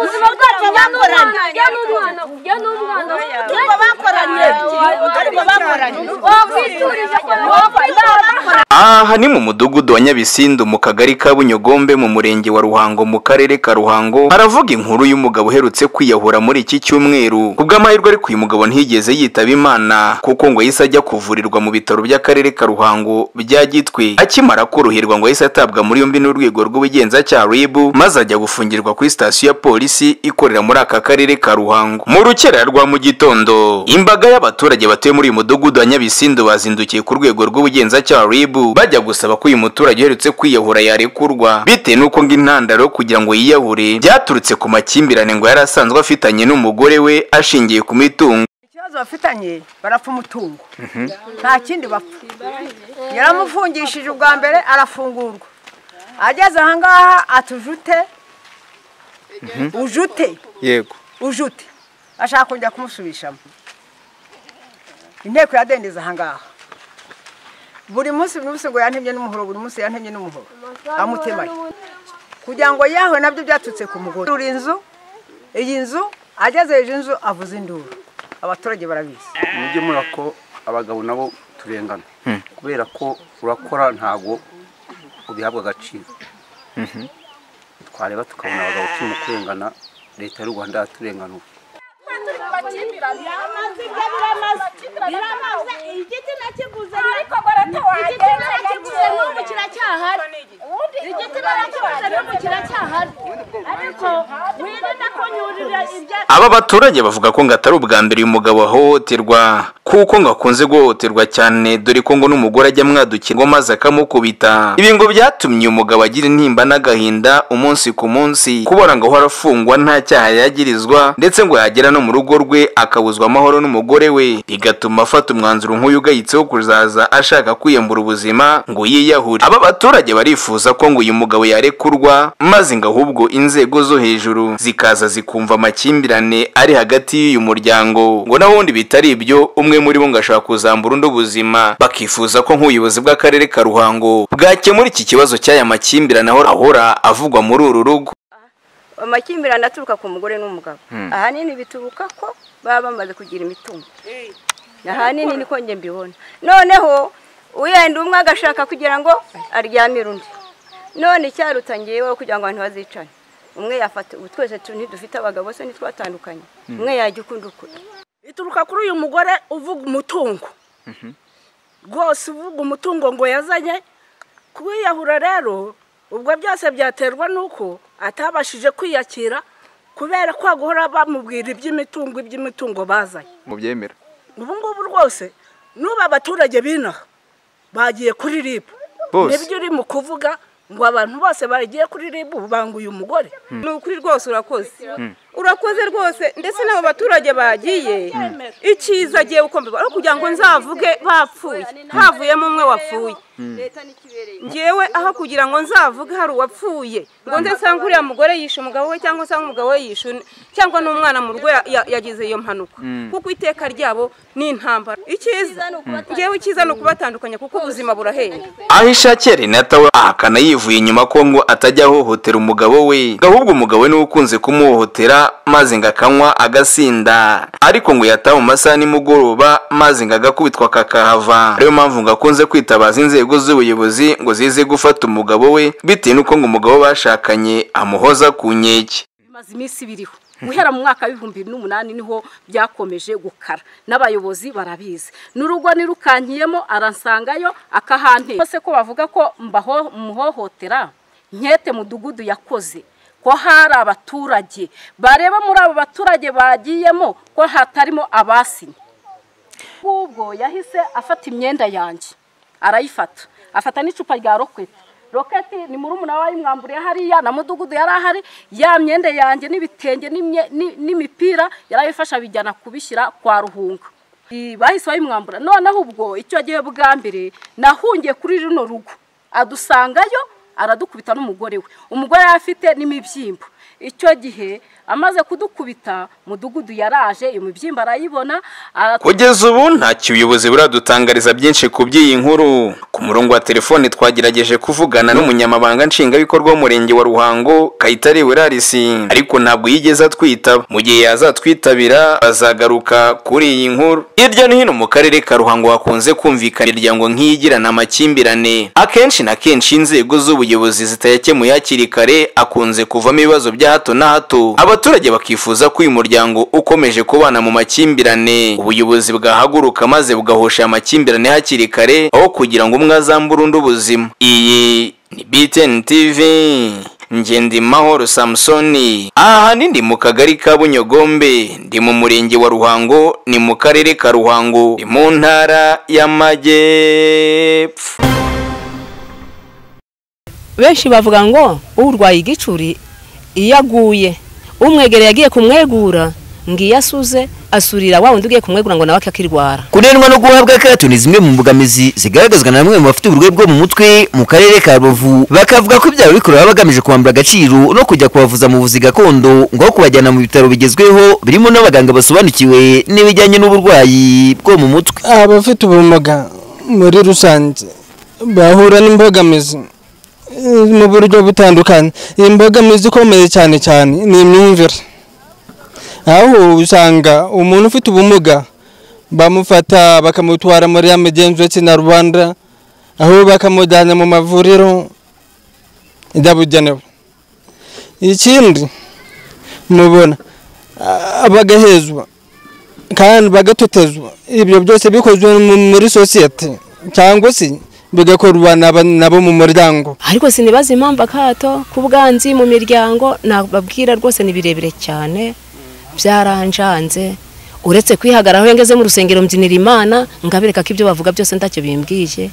buzima bwacu jya n'umwana jya n'umwana jya n'umwana Turimo bakoranye turimo bakoranye aha ni mu mudugudu wa nyabisindu mu kagari ka bunyogombe mu murenge wa ruhango mu karere ka ruhango. Haravuga inkuru y'umugabo uherutse kwiyahura muri iki cyumweru. Ku bw'amahirwe ariko uyu mugabo ntiyigeze yitaba imana kuko ngo yahise ajya kuvurirwa mu bitaro by'akarere ka ruhango bya gitwe akimara koroherwa ngo yahise atabwa muri yombi n'urwego rw'ubugenzacyaha rib maze ajya gufungirwa kuri sitasiyo ya polisi ikorera muri aka karere ka ruhango. Mu rukerera rwa mu gitondo imbaga y'abaturage batuye muri uyu mudugudu wa nyabisindu bazindukiye ku rwego rw'ubugenzacyaha rib bajya gusaba ko uyu muturage uherutse kwiyahura yarekurwa. Bitewe n'uko ngo intandaro yo kugira ngo yiyahure byaturutse ku makimbirane ngo yari asanzwe afitanye n'umugore we ashingiye ku mitungo. Ikibazo bafitanye barapfa umutungo. Nta kindi bapfa. Yaramufungishije ubwa mbere arafungurwa. Ageze ahangaha atujute ujute. Yego. Ujute. Ashaka kongera kumusubishamo inteko yadendeza ahangaha buri munsi buri munsi ngo yantebye n'umuhoro buri munsi yantebye n'umuhoro. Amutemaye. Kugira ngo yawe na byo byatutse ku mugore. Uri inzu. Iyi nzu ageze hejuru inzu avuza induru. Abaturage barabizi. Mujye mura ko abagabo nabo turengana. Kubera ko urakora ntabwo ubihabwa agaciro. Twareba tukabona abagabo turi mu kurengana leta y'u rwanda yaturenganura igiti nakiguze ariko barata igiti nakiguze n'ubu kiracyahari igiti narakiguze n'ubu kiracyahari aba baturage bavuga ko ngo atari ubwa mbere uyu mugabo ahohoterwa kuko ngo akunze guhohoterwa cyane dore ko ngo n'umugore ajya amwadukirwa maze akamukubita. Ibi ngo byatumye uyu mugabo agira intimba n'agahinda umunsi ku munsi kubona ngo ahora afungwa nta cyaha yagirizwa ndetse ngo yagera no mu rugo rwe akabuzwa amahoro n'umugore we. Bigatuma afata umwanzuro nk'uyu ugayitse wo kuzaza ashaka kwiyambura ubuzima ngo yiyahure. Aba baturage barifuza ko ngo uyu mugabo yarekurwa maze ngo ahubwo inzego zo hejuru zikaza zikumva amakimbirane ari hagati y'uyu muryango. Ngo n'ubundi bitari ibyo umwe muri bo ngo ashaka kuzambura undi ubuzima bakifuza ko nk'ubuyobozi bw'akarere ka ruhango bwakemura iki kibazo cy'aya makimbirane ahora avugwa muri uru rugo. Amakimbirane aturuka ku mugore n'umugabo. Ahanini bituruka ko baba bamaze kugira imitungo. Ahanini niko njye mbibona. Noneho uyenda umwe agashaka kugira ngo aryamire undi. None icyaruta ngewe kugira ngo abantu bazicane. Umwe yafata ubu twese ntidufite abagabo se ntitwatandukanye. Umwe yajya ukunda ukuri ituruka kuri uyu mugore uvuga umutungo. Rwose uvuga umutungo ngo yazanye. Kwiyahura rero ubwo byose byaterwa n'uko atabashije kwiyakira kubera ko guhora bamubwira iby'imitungo iby'imitungo bazanye. Mubyemera. Ubu ngubu rwose n'ubu abaturage binaha bagiye kuri ribu ni byo uri mu kuvuga ngo abantu bose bagiye kuri ribu banguye umugore. Ni ukuri rwose urakoze. Urakoze rwose. Ndetse n'abo baturage bagiye icyiza agiye gukomberwa aho kugira ngo nzavuge bapfuye. Havuyemo umwe wapfuye. Ngewe aho kugira ngo nzavuge hari uwapfuye. Ngo nze nsanga uriya mugore yishe umugabo we cyangwa nsanga umugabo we yishe cyangwa n'umwana mu rugo ya- ya- yagize iyo mpanuka. Kuko iteka ryabo ni intambara. Icyiza ngewe icyiza ni ukubatandukanya kuko ubuzima burahenda. Aho ishakiye renata we ahakana yivuye inyuma ko ngo atajya ahohotera umugabo we. Ahubwo umugabo we ni we ukunze kumuhohotera maze ngo akanywa agasinda. Ariko ngo yataha mu masaha nimugoroba maze ngo agakubitwa kakahava. Ariyo mpamvu ngo akunze kwitabaza inzego z'ubuyobozi ngo zize gufata umugabo we bitewe n'uko ngo umugabo bashakanye amuhoza ku nkeke. Bimaze iminsi biriho guhera mu mwaka w'ibihumbi bibiri n'umunani ni ho byakomeje gukara. N'abayobozi barabizi. N'urugo nirukankiyemo aransangayo akahantera. Bose ko bavuga ko mbaho muhohotera. Nkete mudugudu yakoze. Ko hari abaturage. Bareba muri abo baturage bagiyemo ko hatarimo abasinye. Ubwo yahise afata imyenda yanjye arayifata. Afata n'icupa rya roketi roketi ni murumuna we yimwamburiye hariya na mudugudu yari ahari. Ya myenda yanjye n'ibitenge n'imipira yarabifasha abijyana kubishyira kwa ruhunga. Bahise bayimwambura. Noneho ubwo icyo gihe bwa mbere nahungiye kuri runo rugo. Adusangayo aradukubita n'umugore we. Umugore yari afite n'imibyimba icyo gihe amaze kudukubita mudugudu yaraje iyo mibyimba arayibona ara- kugeza ubu ntacyo ubuyobozi buradutangariza byinshi ku by'iyi nkuru. Ku murongo wa telefone twagerageje kuvugana n'umunyamabanga nshingwabikorwa w'umurenge wa ruhango kayitare werarisi. Ariko ntabwo yigeze atwitaba mu gihe yazatwitabira bazagaruka kuri iyi nkuru. Hirya no hino mu karere ka ruhango hakunze kumvikana imiryango nk'iyigirana amakimbirane. Akenshi na kenshi inzego z'ubuyobozi zitayakemuye hakiri kare akunze kuvamo ibibazo bya hato na hato. Abaturage bakifuza ko uyu muryango ukomeje kubana mu makimbirane. Ubuyobozi bwahaguruka maze bugahosha amakimbirane hakiri kare aho kugira ngo umwe azambure undi ubuzima. Iyi ni BTN TV Ngendi Mahoro Samsoni aha ndi mu kagari ka Bunyogombe ndi mu murenge wa Ruhango ni mu karere ka Ruhango. Ni mu ntara y'Amajyepfo benshi bavuga ngo urwaye igicuri iyo aguye umwegereye agiye kumwegura ngo iyo asuze asurira wa wundi ugiye kumwegura ngo nawe akakirwara kunenwa no guhabwa akato ni zimwe mu mbogamizi zigaragazwa na bamwe mu bafite uburwayi bwo mu mutwe mu karere ka rubavu. Bakavuga ko byaba bikorera bagamije kubambura agaciro no kujya kubavuza mu buvuzi gakondo ngo aho kubajyana mu bitaro bigezweho birimo n'abaganga basobanukiwe n'ibijyanye n'uburwayi bwo mu mutwe. Abafite ubumuga muri rusange bahura n'imbogamizi mu buryo butandukanye. Imbogamizi ikomeye cyane cyane ni imyumvire. Aho usanga umuntu ufite ubumuga bamufata bakamutwara muri ya migenzo ya kinyarwanda aho bakamujyana mu mavuriro yabugenewe ikindi mubona ah, bagahezwa kandi bagatotezwa ibyo byose bikozwe mu- muri sosiyete cyangwa se bigakorwa n'aba- nabo mu muryango. Ariko sinibaza impamvu akato ku bwanzi mu miryango nababwira rwose ni birebire cyane. Byaranjanze. Uretse kwihagararaho iyo ngeze mu rusengero mbyinira imana ngabereka ko ibyo bavuga byose ntacyo bimbwije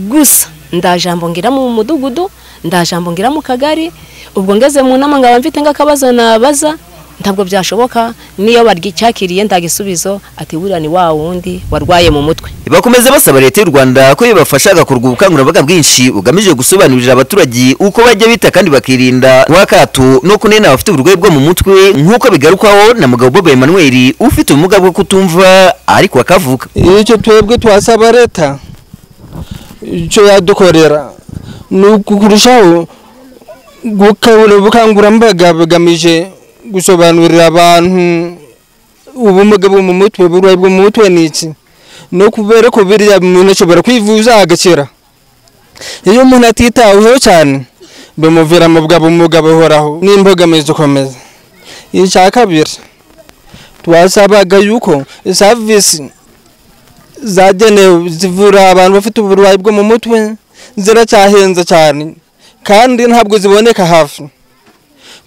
gusa ndajambo ngira mu mudugudu ndajambo ngira mu kagari ubwo ngeze mu nama ngaba mfite nk'akabazo nabaza ntabwo byashoboka. Niyo baryicyakiriye ndagisubizo ati buriya ni wa wundi warwaye mu mutwe. Bakomeza basaba leta y'u rwanda ko ibafasha hagakorwa ubukangurambaga bwinshi bugamije gusobanurira abaturage uko bajya bita kandi bakirinda akato no kunena abafite uburwayi bwo mu mutwe nk'uko bigarukwaho na mugabo bobo emmanuel ufite ubumuga bwo kutumva ariko akavuga. Icyo twebwe twasaba leta icyo yadukorera ni ukurushaho gukabura ubukangurambaga bugamije gusobanurira abantu ubumuga bwo mu mutwe uburwayi bwo mu mutwe ni iki? No kubera ko biriya umuntu ashobora kwivuza agakira. Iyo umuntu atitaweho cyane bimuviramo bwa bumuga buhoraho n'imbogamizi ikomeza icya kabiri twasabaga yuko serivisi zagenewe zivura abantu bafite uburwayi bwo mu mutwe ziracyahenze cyane kandi ntabwo ziboneka hafi.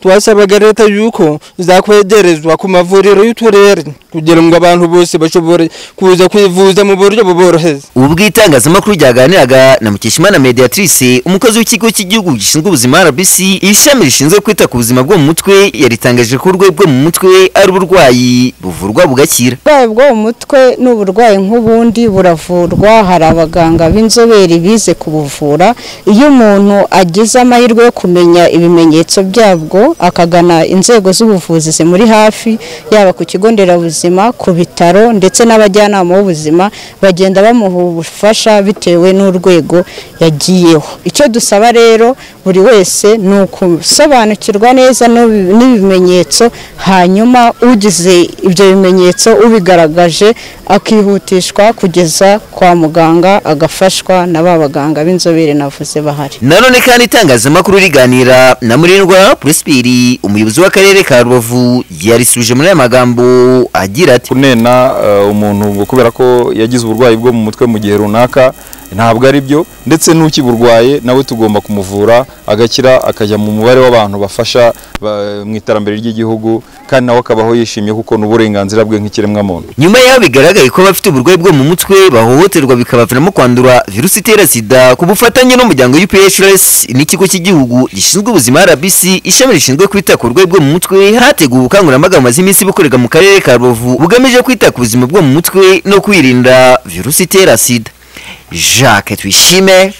Twasabaga leta yuko zakwegerezwa ku mavuriro y'uturere kugira ngo abantu bose bashobore kuza kwivuza mu buryo buboroheza ubu bw'itangazamakuru ryaganiraga na mukeshimana mediatrice umukozi w'ikigo cy'igihugu gishinzwe ubuzima rbc ishami rishinzwe kwita ku buzima bwo mu mutwe yaritangaje ko uburwayi bwo mu mutwe ari uburwayi buvurwa bugakira. Uburwayi bwo mu mutwe ni uburwayi nk'ubundi buravurwa. Hari abaganga b'inzobere bize kubuvura. Iyo umuntu agize amahirwe yo kumenya ibimenyetso byabwo akagana inzego z'ubuvuzi zimuri hafi yaba ku kigo nderabuzima ku bitaro ndetse n'abajyanama b'ubuzima bagenda bamuha ubufasha bitewe n'urwego yagiyeho. Icyo dusaba rero buri wese ni ukusobanukirwa neza n'ibimenyetso hanyuma ugize ibyo bimenyetso ubigaragaje akihutishwa kugeza kwa muganga agafashwa na ba baganga b'inzobere navuze bahari. Nanone kandi itangazamakuru riganira na murindwa puresipiri umuyobozi w'akarere ka rubavu yarisuje muri aya magambo agira ati kunena eh, umuntu kubera ko yagize uburwayi bwo mu mutwe mu gihe runaka ntabwo ari byo ndetse n'ukiburwaye nawe tugomba kumuvura agakira akajya mu mubare w'abantu bafasha ba- mu iterambere ry'igihugu kandi nawe akabaho yishimye kuko ni uburenganzira bwe nk'ikiremwamuntu. Nyuma y'aho bigaragaye ko abafite uburwayi bwo mu mutwe bahohoterwa bikabaviramo kwandura virusi itera sida ku bufatanye n'umuryango UPHRS n'ikigo cy'igihugu gishinzwe ubuzima RBC ishami rishinzwe kwita ku burwayi bwo mu mutwe hateguwe ubukangurambaga bumaze iminsi bukorerwa mu karere ka Rubavu bugamije kwita ku buzima bwo mu mutwe no kwirinda virusi itera sida. Jacques Twishime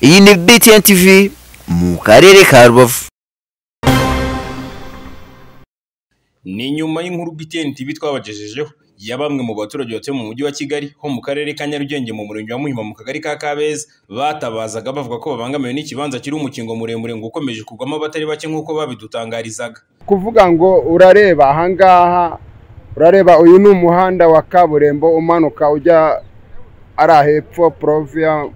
iyi ni BTN TV mu karere ka Rubavu. Ni nyuma y'inkuru BTN TV twabagejejeho ya bamwe mu baturage batuye mu mujyi wa Kigali ho mu karere ka Nyarugenge mu murenge wa Muhima mu kagari ka Kabeza batabazaga bavuga ko babangamiwe n'ikibanza kiri umukingo muremure ngo ukomeje kugwamo abatari bake nk'uko babidutangarizaga. Kuvuga ngo urareba ahangaha urareba uyu ni umuhanda wa kaburimbo umanuka ujya ari hepfo poroviya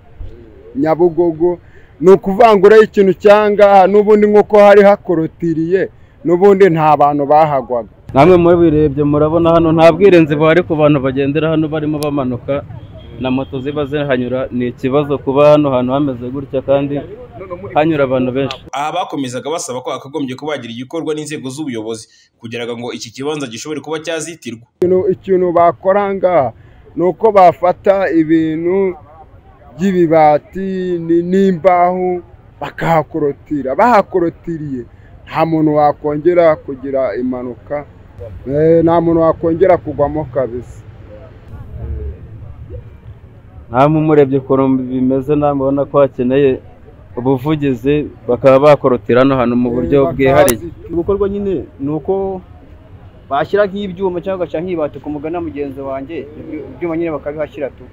nyabugogo. Ni urebe ikintu cyangaha n'ubundi nk'uko hari hakorotiriye n'ubundi nta bantu bahagwaga. Namwe mubirebye murabona hano nta bwirinzi buhari ku bantu bagendera hano barimo bamanuka na moto ziba zihanyura ni ikibazo kuba hano hantu hameze gutya kandi hanyura abantu benshi. Aha bakomezaga basaba ko hakagombye kuba hagira igikorwa n'inzego z'ubuyobozi kugira ngo iki kibanza gishobore kuba cyazitirwa. Ikintu ikintu bakora ngaha ni uko bafata ibintu by'ibibati ni- n'imbaho bakahakorotira. Bahakorotiriye. Nta muntu wakongera kugira impanuka. Eh, nta muntu wakongera kugwamo kabisa. Namwe umurebye ukuntu bimeze namwe ubona ko hakeneye ubuvugizi bakaba bakorotira hano hantu mu buryo bwihariye. Gukorwa nyine ni uko bashyira nk'ibyuma cyangwa bagashyira nk'ibati ku mugana mugenzi wanjye ibyuma nyine bakabihashyira tu.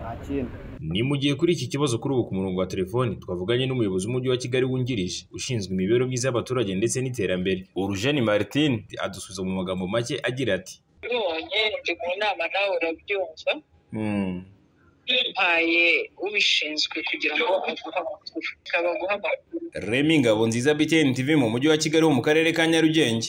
Nta kindi. Ni mu gihe kuri iki kibazo kuri ubu ku murongo wa telefoni twavuganye n'umuyobozi w'umujyi wa Kigali wungirije ushinzwe imibereho myiza y'abaturage ndetse n'iterambere. Urujeni Martin adusubiza mu magambo make agira ati ubonye ndi mu nama nawe urabyumva. Mpaye ubishinzwe kugira ngo aguhe amakuru. Remy Ngabo nziza BTN TV mu mujyi wa Kigali ho mu karere ka Nyarugenge.